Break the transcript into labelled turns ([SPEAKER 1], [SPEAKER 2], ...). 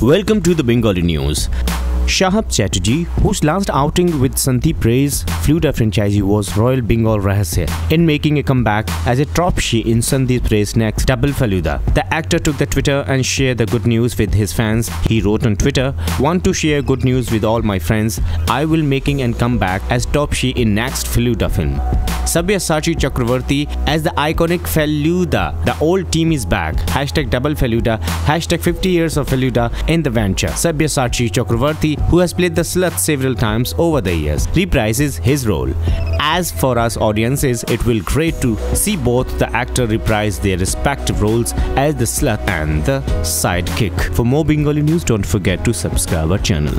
[SPEAKER 1] Welcome to the Bengali News. Shaheb Chatterjee, whose last outing with Sandip Ray's Feluda franchisee was Royal Bengal Rahasya, in making a comeback as a Topshe in Sandip Ray's next Double Feluda. The actor took the Twitter and shared the good news with his fans. He wrote on Twitter, Want to share good news with all my friends. I will making and comeback as Topshe in next Feluda film. Sabyasachi Chakravarti as the iconic Feluda. The old team is back. Hashtag double Feluda. Hashtag 50 years of Feluda in the venture. Sabyasachi Chakravarti, who has played the slut several times over the years, reprises his role. As for us audiences, it will great to see both the actor reprise their respective roles as the slut and the sidekick. For more Bengali news, don't forget to subscribe our channel.